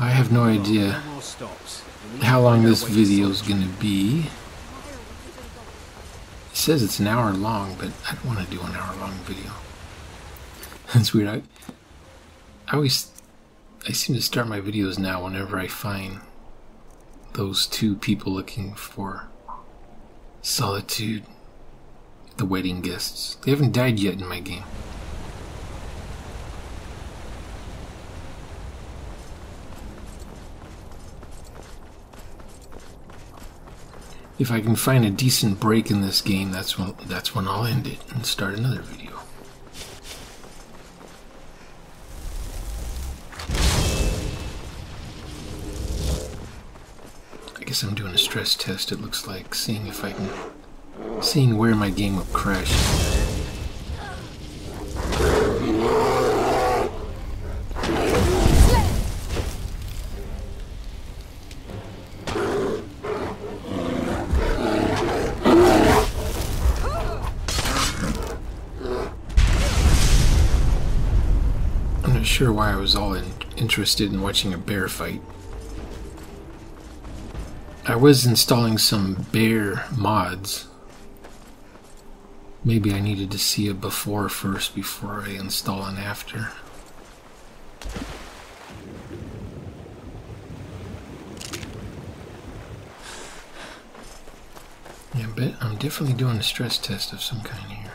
I have no idea how long this video is going to be. It says it's an hour long, but I don't want to do an hour long video. That's weird. I, I always, I seem to start my videos now whenever I find those two people looking for solitude, the wedding guests. They haven't died yet in my game. If I can find a decent break in this game, that's when that's when I'll end it and start another video. I guess I'm doing a stress test. It looks like seeing if I can seeing where my game will crash. Sure why I was all in, interested in watching a bear fight. I was installing some bear mods. Maybe I needed to see a before first before I install an after. Yeah, but I'm definitely doing a stress test of some kind here.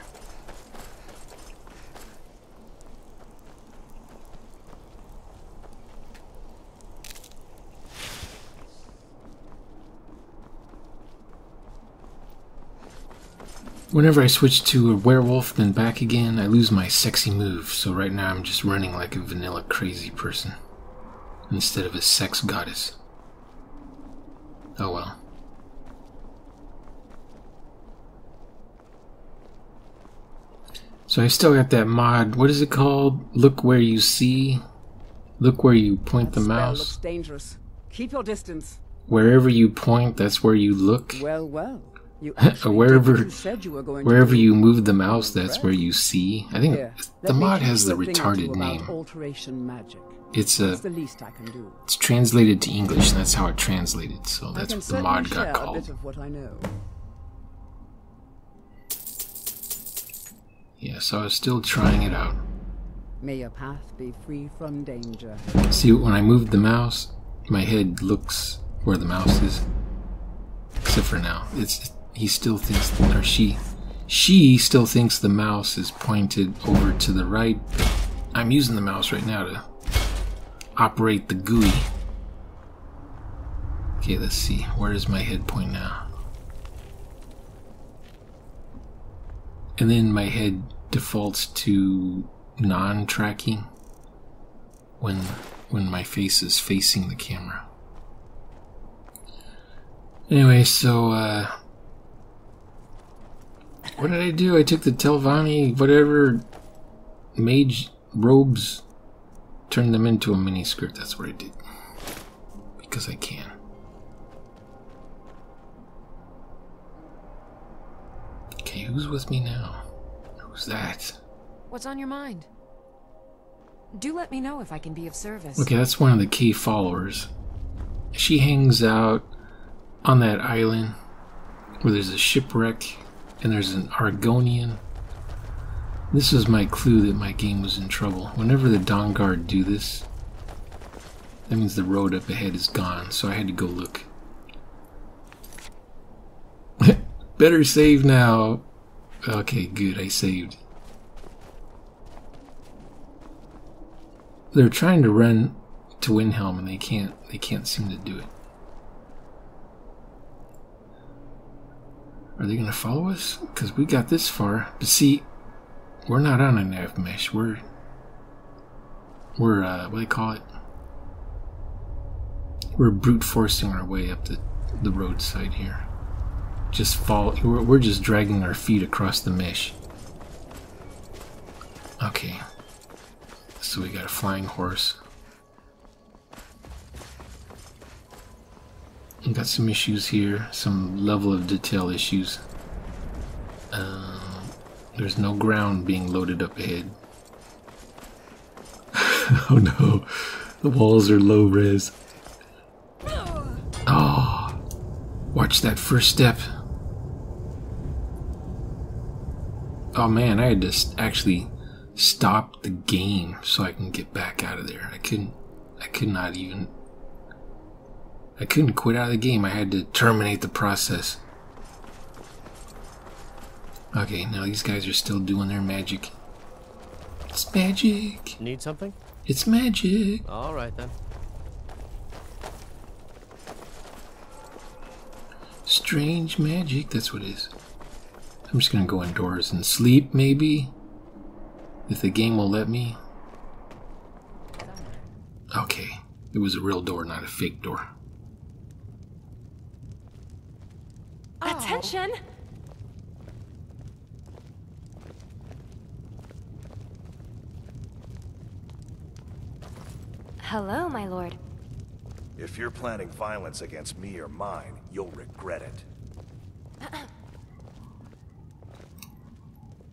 Whenever I switch to a werewolf, then back again, I lose my sexy move. So right now I'm just running like a vanilla crazy person instead of a sex goddess. Oh well. So I still got that mod. What is it called? Look where you see. Look where you point the Spell mouse. looks dangerous. Keep your distance. Wherever you point, that's where you look. Well, well. You wherever you said you were going wherever you move the mouse, that's where you see. I think Here, the mod has the a thing or two retarded name. Alteration magic. It's a It's the least I can do. it's translated to English, and that's how it translated. So that's what the mod got called. bit of what I know. Yeah, so I was still trying it out. May your path be free from danger. See, when I moved the mouse, my head looks where the mouse is. Except for now, it's he still thinks, or she, she still thinks the mouse is pointed over to the right. I'm using the mouse right now to operate the GUI. Okay, let's see. Where is my head point now? And then my head defaults to non-tracking when when my face is facing the camera. Anyway, so uh what did I do? I took the Telvanni whatever mage robes turned them into a mini skirt. That's what I did. Because I can. Okay, who's with me now? Who's that? What's on your mind? Do let me know if I can be of service. Okay, that's one of the key followers. She hangs out on that island where there's a shipwreck and there's an Argonian. This was my clue that my game was in trouble. Whenever the Dawnguard do this, that means the road up ahead is gone, so I had to go look. Better save now. Okay, good, I saved. They're trying to run to Windhelm and they can't they can't seem to do it. Are they gonna follow us? Because we got this far. But see, we're not on a nav mesh. We're we're uh what do they call it? We're brute forcing our way up the the roadside here. Just fall we're, we're just dragging our feet across the mesh. Okay. So we got a flying horse. Got some issues here, some level of detail issues. Um, there's no ground being loaded up ahead. oh no, The walls are low res. Oh, watch that first step. Oh man, I had to actually stop the game so I can get back out of there. I couldn't, I could not even, I couldn't quit out of the game. I had to terminate the process. Okay, now these guys are still doing their magic. It's magic. Need something? It's magic. All right then. Strange magic, that's what it is. I'm just gonna go indoors and sleep, maybe? If the game will let me. Okay, it was a real door, not a fake door. Attention! Hello, my lord. If you're planning violence against me or mine, you'll regret it.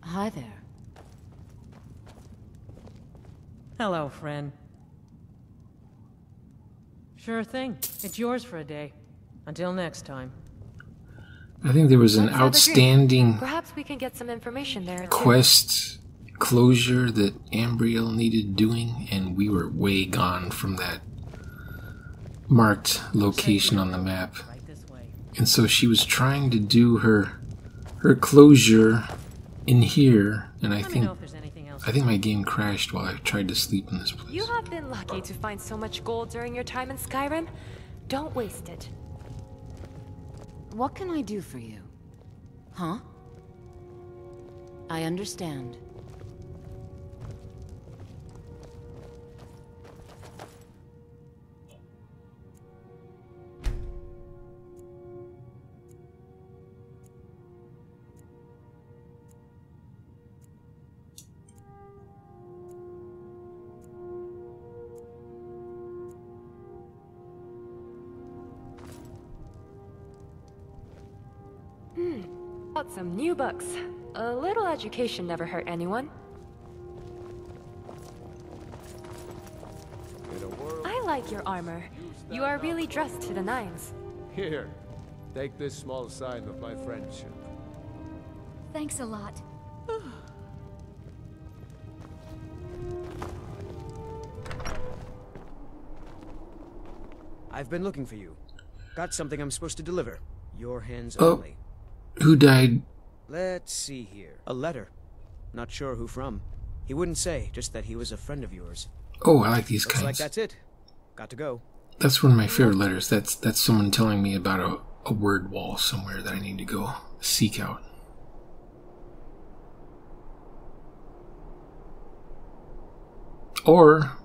Hi there. Hello, friend. Sure thing. It's yours for a day. Until next time. I think there was an Let's have a drink. outstanding Perhaps we can get some information there. quest closure that Ambriel needed doing, and we were way gone from that marked location on the map. Right this way. And so she was trying to do her her closure in here, and I think know if there's anything else. I think my game crashed while I tried to sleep in this place. You have been lucky to find so much gold during your time in Skyrim. Don't waste it. What can I do for you? Huh? I understand. Hmm. Got some new books. A little education never hurt anyone. In a world I like your armor. You are really dressed to the nines. here, take this small sign of my friendship. Thanks a lot. I've been looking for you. Got something I'm supposed to deliver. Your hands Oh. only. Who died? Let's see here. A letter. Not sure who from. He wouldn't say, just that he was a friend of yours. Oh, I like these Looks like kinds. that's it. Got to go. That's one of my favorite letters. That's that's someone telling me about a, a word wall somewhere that I need to go seek out. Or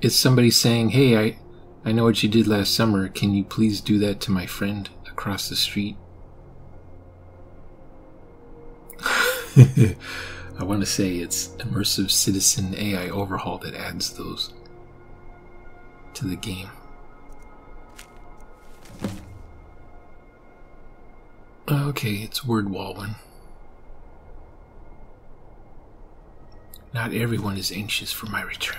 it's somebody saying, "Hey, I I know what you did last summer. Can you please do that to my friend across the street?" I want to say it's immersive citizen AI overhaul that adds those to the game. Okay, it's word Walwyn. Not everyone is anxious for my return.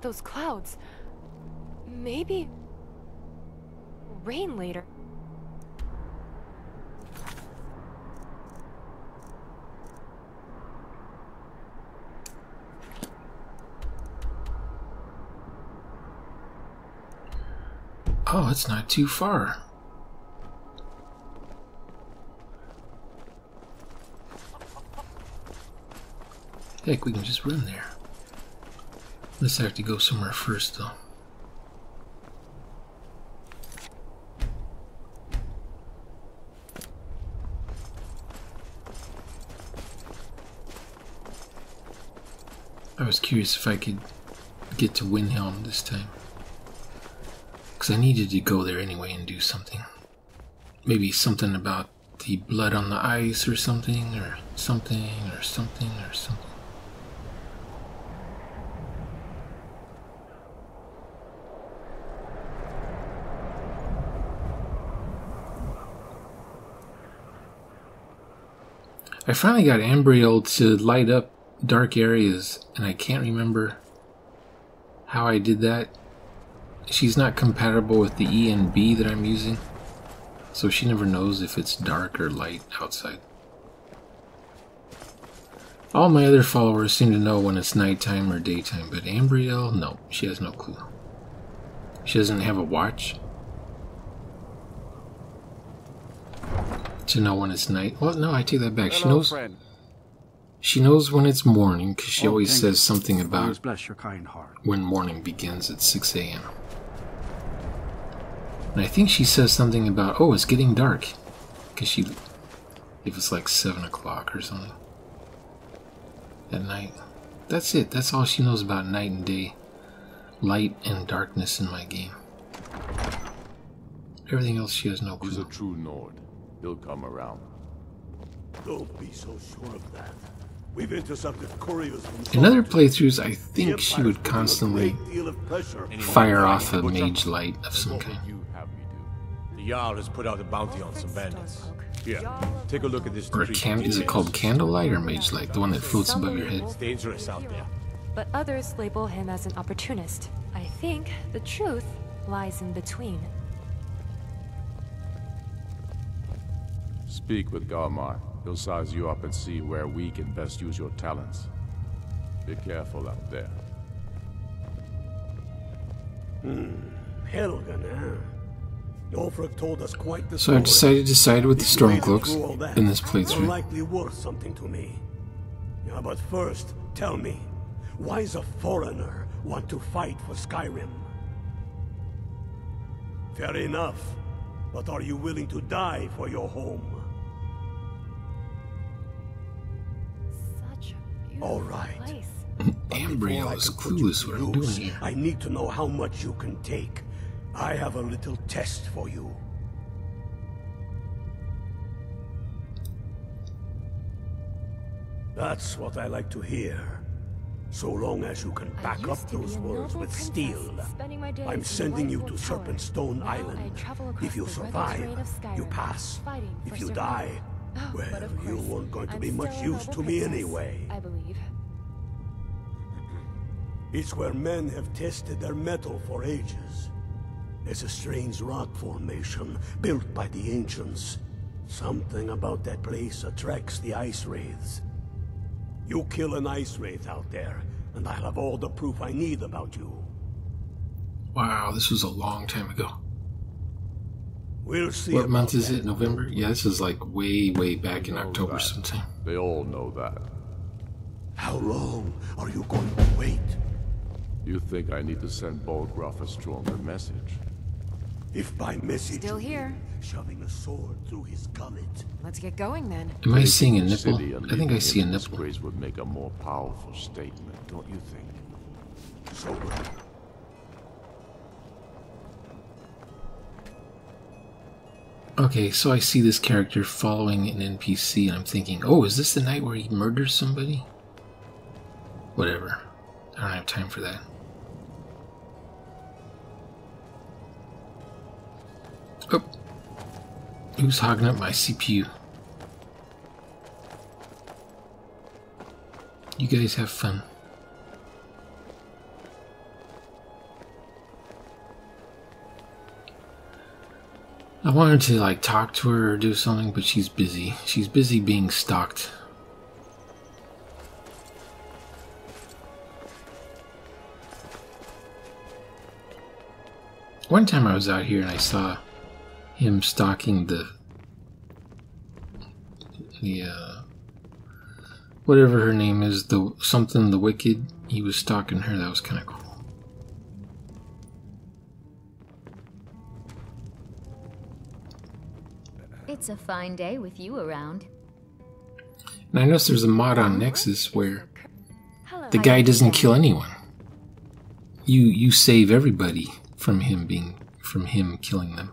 Those clouds. Maybe. Rain later. Oh, it's not too far. Heck, we can just run there. Let's have to go somewhere first, though. I was curious if I could get to Windhelm this time. Because I needed to go there anyway and do something. Maybe something about the blood on the ice or something, or something, or something, or something. I finally got Ambriel to light up dark areas, and I can't remember how I did that. She's not compatible with the E and B that I'm using, so she never knows if it's dark or light outside. All my other followers seem to know when it's nighttime or daytime, but Ambriel, no, she has no clue. She doesn't have a watch to know when it's night. Well, no, I take that back. she knows. friend. She knows when it's morning because she Oh, always says you. something about bless your kind heart. when morning begins at 6 a.m. And I think she says something about, oh, it's getting dark. Because she, if it's like 7 o'clock or something at night. That's it. That's all she knows about night and day. Light and darkness in my game. Everything else she has no clue. He's a clue. true Nord. He'll come around. Don't be so sure of that. We've intercepted couriers from In other playthroughs, I think she would constantly great deal of pressure on fire off a mage light of some kind. The Jarl has put out a bounty on some bandits. Here, take a look at this Or a can is it called candlelight or mage light? The one that floats above your head. It's dangerous out there. But others label him as an opportunist. I think the truth lies in between. Speak with Galmar. He'll size you up and see where we can best use your talents. Be careful out there. Hmm. Helgen, huh? Ulfric told us quite the So I story. decided to side with the If you waded Stormcloaks through all that, in this You're playthrough. likely worth something to me. Yeah, but first, tell me, why does a foreigner want to fight for Skyrim? Fair enough, but are you willing to die for your home? All right. place. Ambriel is clueless what I'm doing I need to know how much you can take. I have a little test for you. That's what I like to hear. So long as you can back up used to be those a words with princess, steel. spending my days I'm sending you to Whitewood Tower. Serpentstone Island. If you survive, you pass. If you survival. die, Oh, but well, of you weren't going to I'm be much use noble to me princess, anyway. I believe. It's where men have tested their metal for ages. There's a strange rock formation built by the ancients. Something about that place attracts the ice wraiths. You kill an ice wraith out there, and I'll have all the proof I need about you. Wow, this was a long time ago. We'll see. What month is that. it? November? Yeah, this is like way, way back in October sometime. They all know that. How long are you going to wait? You think I need to send Bolgraf a stronger message? If by message Still here. shoving a sword through his gullet. Let's get going then. Am I seeing a Taking the nipple? I think I see a in nipple. would make a more powerful statement, don't you think? So Okay, so I see this character following an NPC, and I'm thinking, oh, is this the night where he murders somebody? Whatever. I don't have time for that. Oh. Who's hogging up my CPU? You guys have fun. I wanted to like talk to her or do something, but she's busy. She's busy being stalked. One time I was out here and I saw him stalking the the uh, whatever her name is, the something the wicked. He was stalking her. That was kind of cool. It's a fine day with you around. And I noticed there's a mod on Nexus where the guy doesn't kill anyone. You you save everybody from him being from him killing them.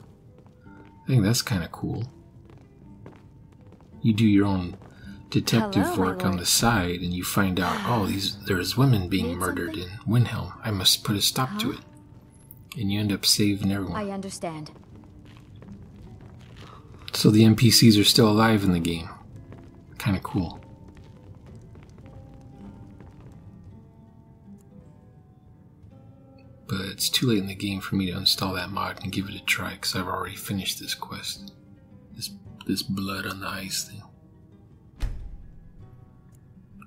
I think that's kind of cool. You do your own detective Hello, work on the side, and you find out, oh, these there's women being murdered in Windhelm. I must put a stop to it. And you end up saving everyone. I understand. So the NPCs are still alive in the game. kind of cool. But it's too late in the game for me to install that mod and give it a try because I've already finished this quest. This this blood on the ice thing.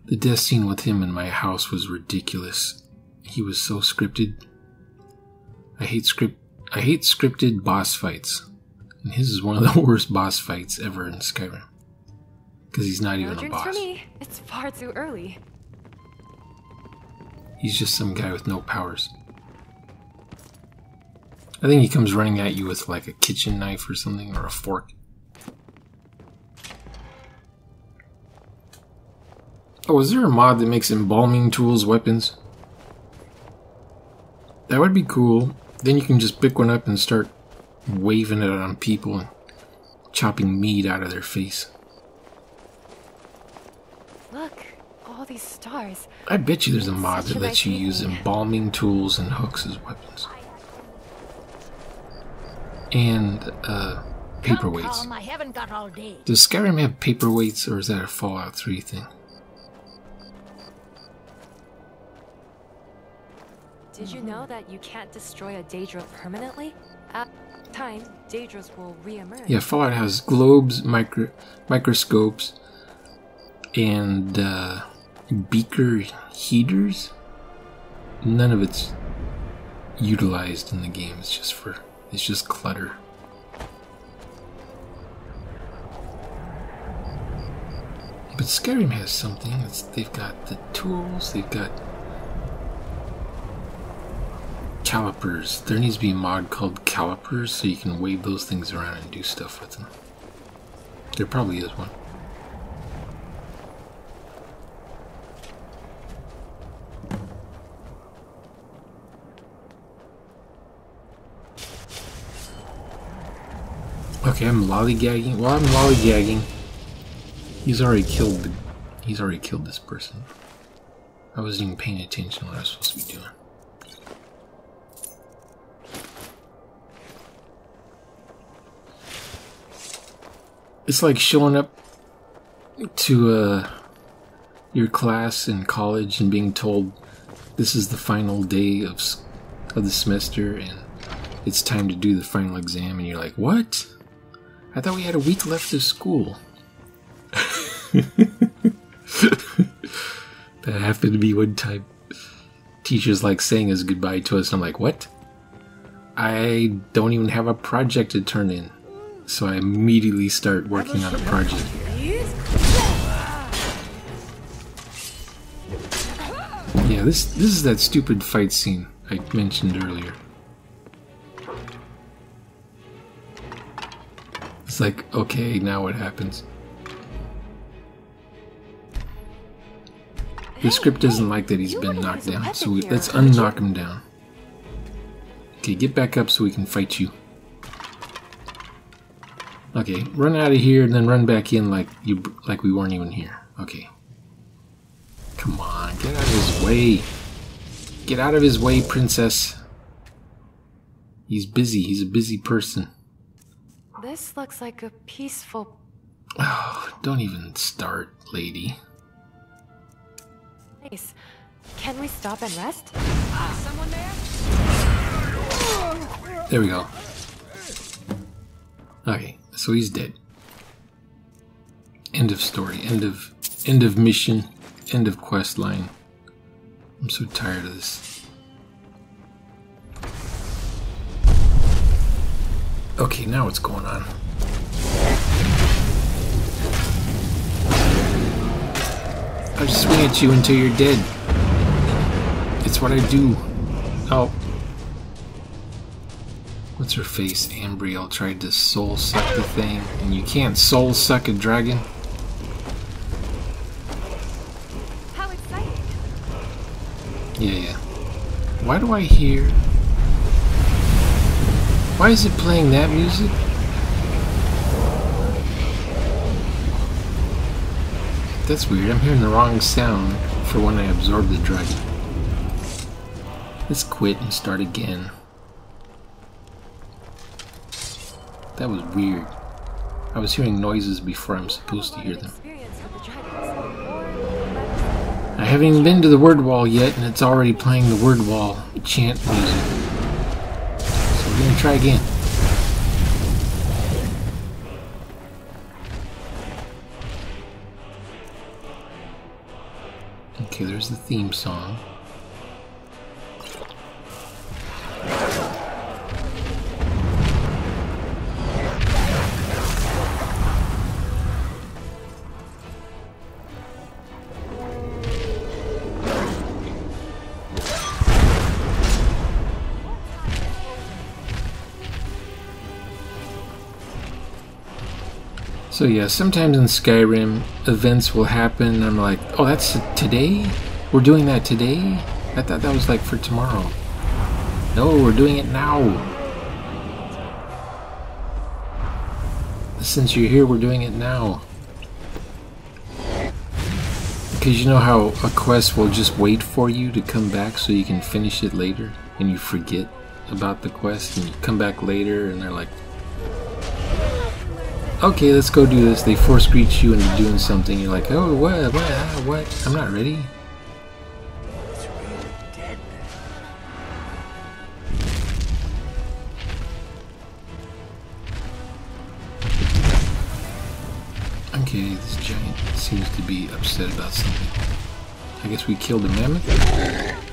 The death scene with him in my house was ridiculous. He was so scripted. I hate script I hate scripted boss fights. And his is one of the worst boss fights ever in Skyrim. Because he's not No even a drinks for me. It's far too early. He's just some guy with no powers. I think he comes running at you with like a kitchen knife or something or a fork. Oh, is there a mod that makes embalming tools weapons? That would be cool. Then you can just pick one up and start waving it on people and chopping meat out of their face. Look, all these stars. I bet you there's a mod that lets you use embalming tools and hooks as weapons. And uh, paperweights. I haven't got all day. Does Skyrim have paperweights or is that a Fallout 3 thing? Did you know that you can't destroy a Daedra permanently? Time, Daedras will reemerge. Yeah, Fallout has globes, micro microscopes, and uh, beaker heaters. None of it's utilized in the game. It's just for it's just clutter. But Skyrim has something. It's, they've got the tools. They've got calipers. There needs to be a mod called calipers so you can wave those things around and do stuff with them. There probably is one. Okay, I'm lollygagging. Well, I'm lollygagging. He's already killed the. He's already killed this person. I wasn't even paying attention to what I was supposed to be doing. It's like showing up to uh, your class in college and being told this is the final day of of the semester and it's time to do the final exam, and you're like, "What? I thought we had a week left of school." that happened to be one time. Teachers like saying his goodbye to us. I'm like, "What? I don't even have a project to turn in." So I immediately start working on a project. Yeah, this this is that stupid fight scene I mentioned earlier. It's like, okay, now what happens? The script doesn't like that he's been knocked down, so we, let's unknock him down. Okay, get back up so we can fight you. Okay, run out of here and then run back in like you like we weren't even here. Okay. Come on, get out of his way. Get out of his way, princess. He's busy. He's a busy person. This looks like a peaceful. Oh, don't even start, lady. place. Can we stop and rest? Someone there? There we go. Okay, so he's dead. End of story. End of end of mission. End of quest line. I'm so tired of this. Okay, now what's going on? I'll just swing at you until you're dead. It's what I do. Oh. What's her face? Ambriel tried to soul suck the thing, and you can't soul suck a dragon. How exciting! Yeah, yeah. Why do I hear? Why is it playing that music? That's weird. I'm hearing the wrong sound for when I absorb the dragon. Let's quit and start again. That was weird. I was hearing noises before I'm supposed to hear them. I haven't even been to the word wall yet, and it's already playing the word wall chant music. So we're gonna try again. Okay, there's the theme song. So yeah, sometimes in Skyrim, events will happen. I'm like, oh, that's today? We're doing that today? I thought that was like for tomorrow. No, we're doing it now. Since you're here, we're doing it now. Because you know how a quest will just wait for you to come back so you can finish it later? And you forget about the quest and you come back later and they're like, okay, let's go do this. They force greet you into doing something. You're like, oh, what, what, uh, what? I'm not ready. Okay, this giant seems to be upset about something. I guess we killed a mammoth?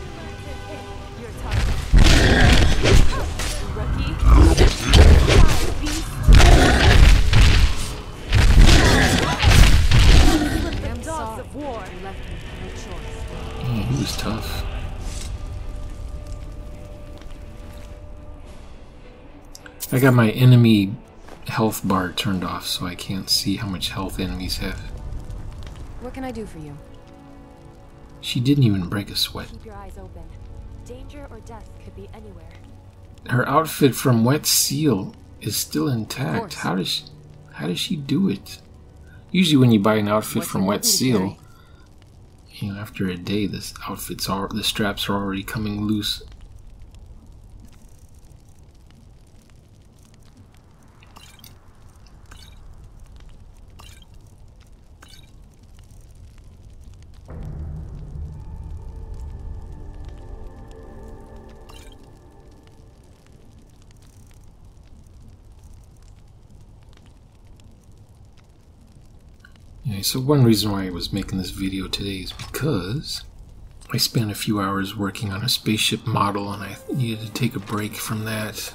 I got my enemy health bar turned off so I can't see how much health enemies have. What can I do for you? She didn't even break a sweat. Keep your eyes open. Danger or death could be anywhere. Her outfit from Wet Seal is still intact. How does she, how does she do it? Usually when you buy an outfit What's from Wet Seal, you know, after a day, this outfit's all the straps are already coming loose. So one reason why I was making this video today is because I spent a few hours working on a spaceship model and I needed to take a break from that.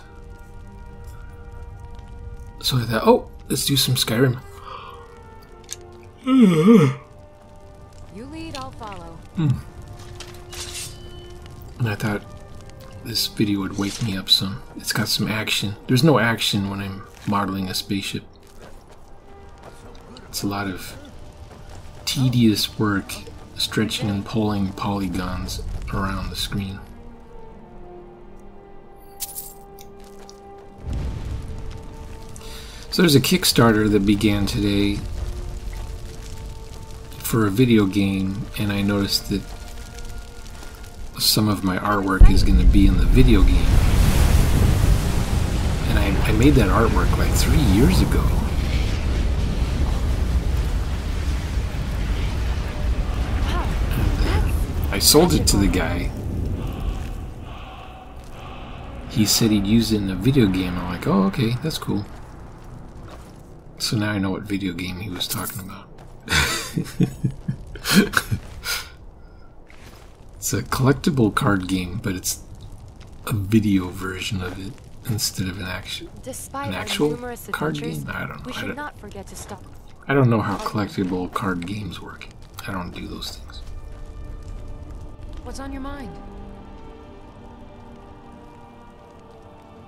So I thought, oh, let's do some Skyrim. You lead, I'll follow. Hmm. And I thought this video would wake me up some. It's got some action. There's no action when I'm modeling a spaceship. It's a lot of tedious work stretching and pulling polygons around the screen. So there's a Kickstarter that began today for a video game, and I noticed that some of my artwork is going to be in the video game. And I, I made that artwork like three years ago. I sold it to the guy. He said he'd use it in a video game. I'm like, oh, okay, that's cool. So now I know what video game he was talking about. it's a collectible card game, but it's a video version of it instead of an actual Despite an actual card game. I don't know. I don't, not forget to stop. I don't know how collectible card games work. I don't do those things. What's on your mind?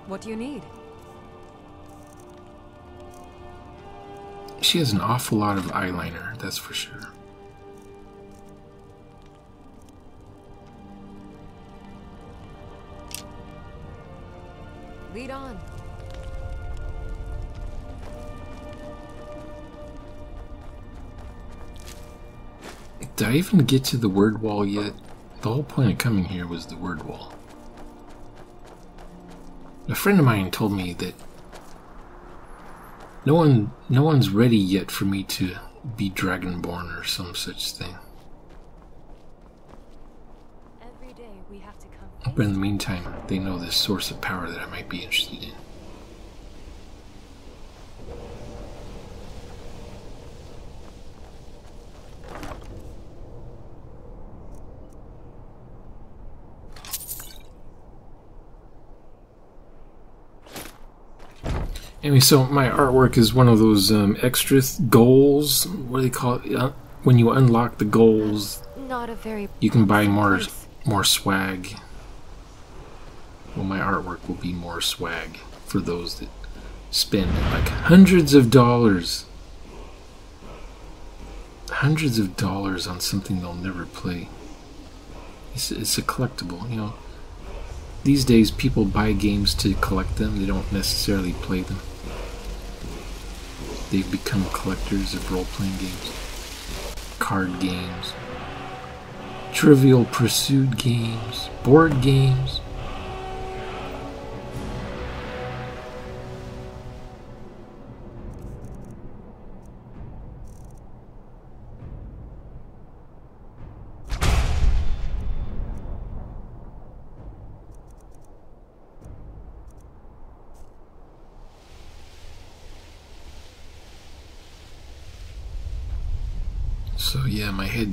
What do you need? She has an awful lot of eyeliner, that's for sure. Lead on. Did I even get to the word wall yet? The whole point of coming here was the word wall. A friend of mine told me that no one no one's ready yet for me to be dragonborn or some such thing. we have to come. But in the meantime, they know this source of power that I might be interested in. Anyway, so my artwork is one of those um, extra goals. What do they call it? Uh, when you unlock the goals, Not a very. you can buy more more swag. Well, my artwork will be more swag for those that spend like hundreds of dollars. Hundreds of dollars on something they'll never play. It's, it's a collectible, you know. These days, people buy games to collect them, they don't necessarily play them. They've become collectors of role playing games, card games, trivial pursuit games, board games.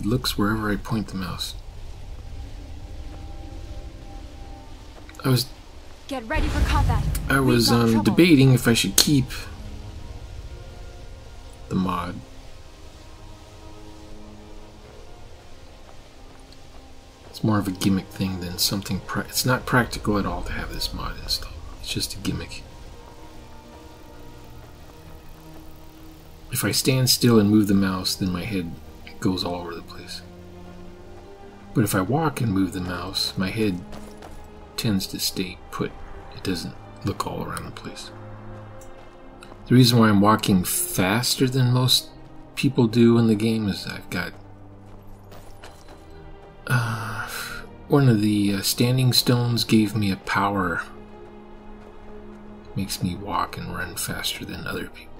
Head looks wherever I point the mouse. I was Get ready for combat. I was um, debating if I should keep the mod. It's more of a gimmick thing than something. It's not practical at all to have this mod installed. It's just a gimmick. If I stand still and move the mouse, then my head goes all over the place. But if I walk and move the mouse, my head tends to stay put. It doesn't look all around the place. The reason why I'm walking faster than most people do in the game is I've got uh, one of the uh, standing stones gave me a power makes me walk and run faster than other people.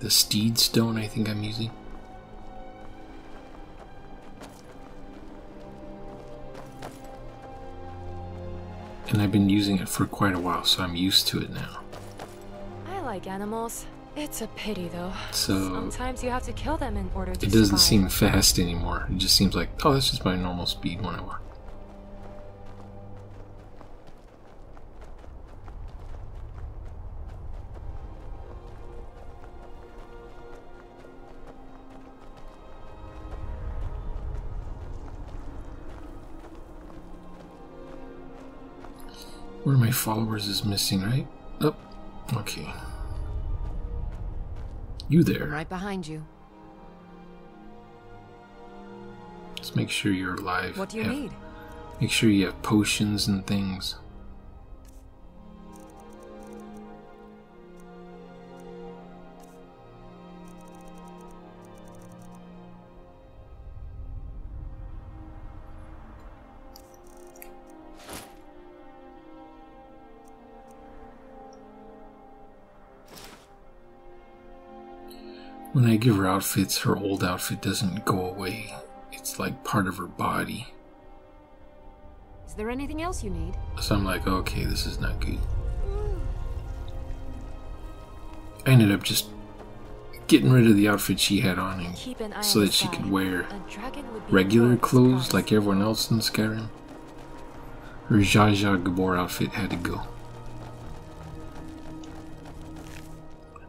The steed stone I think I'm using. And I've been using it for quite a while, so I'm used to it now. I like animals. It's a pity though. So Sometimes you have to kill them in order to it doesn't survive. seem fast anymore. It just seems like, oh, that's just my normal speed when I walk. One of my followers is missing, right? Oh, okay. You I'm there. right behind you. Let's make sure you're alive. What do you Have- need? Make sure you have potions and things. When I give her outfits, her old outfit doesn't go away. It's like part of her body. Is there anything else you need? So I'm like, okay, this is not good. I ended up just getting rid of the outfit she had on and so that she could wear A dragon would be regular clothes like everyone else in Skyrim. Her Zsa Zsa Gabor outfit had to go.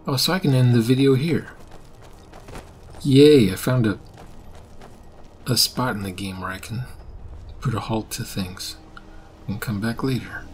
Oh, so I can end the video here. Yay, I found a a spot in the game where I can put a halt to things and come back later.